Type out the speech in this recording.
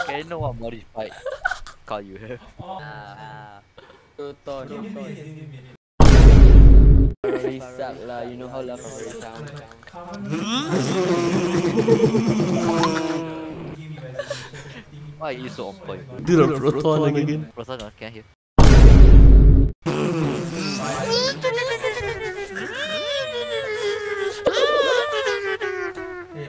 Okay, no one phải. Call you here. Ah, ah. là, you know how love is sound. Why are you so on point? Dude, I'm proton again. Proton, can I hear?